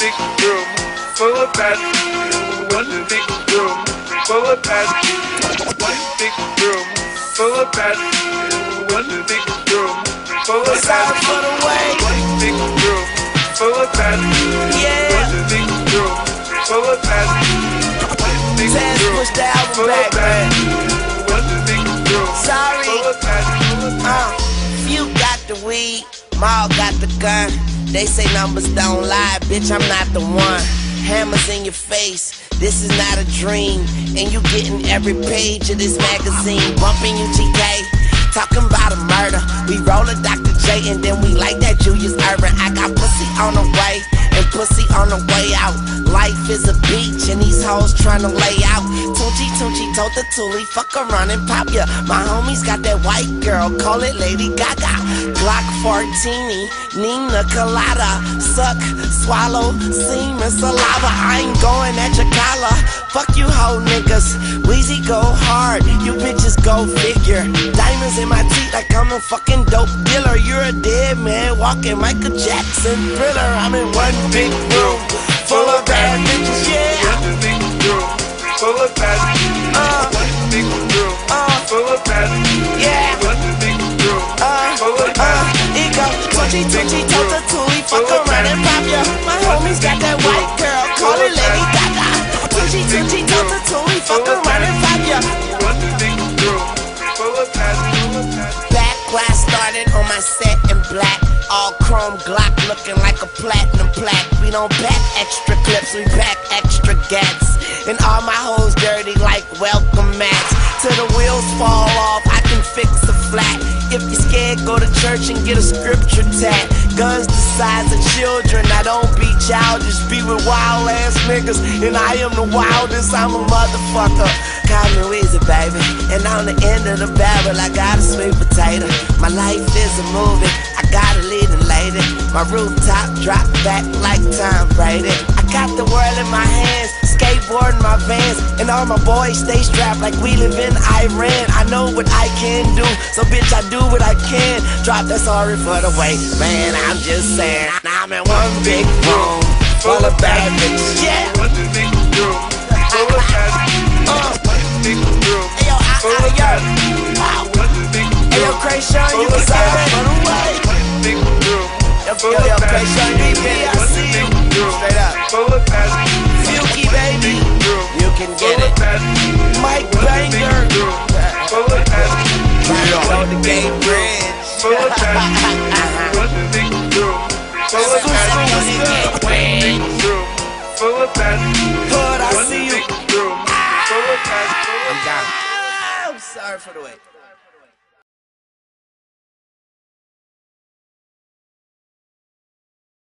big room full of bad. One big room full of bad. One big room full of bad. One big room full of bad. way. One big room full of bad. Yeah. One big room full of bad. One big room pushed the album full of bad. One big room full of bad. Uh, few got the weed, Maul got the gun. They say numbers don't lie, bitch, I'm not the one. Hammers in your face, this is not a dream. And you getting every page of this magazine, bumping you TK. Talking about a murder. We roll a Dr. J and then we like that Julius Erving. I got pussy on the way and pussy on the way out. Life is a beach and these hoes tryna lay out. Tunchi Tunchi told the Tuli, fuck around and pop ya. My homies got that white girl, call it Lady Gaga. Glock 14, Nina Colada. Suck, swallow, semen, saliva. I ain't going at your collar. Fuck you hoe niggas. Weezy go hard, you bitches go figure. Diamonds in my teeth like I'm a fucking dope dealer. You're a dead man walking Michael Jackson thriller. I'm in one big room full of bad bitches, yeah. One big room full of bad. Uh, One big room uh, full of bad. yeah. One big room Uh, full of uh, touchy, touchy, tota, tooey, fuck around and pop ya. My homies got that white girl, call it Lady Gaga. Touchy, touchy, tota, tooey, fuck around and pop ya. Back where I started on my set in black. All chrome Glock looking like a platinum plaque. We don't back extra clips, we back extra gats. And all my hoes dirty like welcome mats. Till the wheels fall off, fix a flat. If you're scared, go to church and get a scripture tat. Guns the size of children, I don't be childish. Be with wild ass niggas, and I am the wildest. I'm a motherfucker. Call me Weezy, baby. And on the end of the barrel, I got a sweet potato. My life is a movie, I got a leading lady. My rooftop drop back like Tom Brady. I got the world in my hands, skateboard in my vans, and all my boys stay strapped like we live in Iran. I know what I can do, so bitch, I do what I can. Drop that sorry for the wait, man. I'm just saying. Now I'm in one big room full of bad bitches. Yeah. One big room full of bad. Uh, One big room full of yo, bad. One big Ayo, room Kreayshawn, you of I see you. big room full of bad. Full of I'm down. I'm sorry for the wait.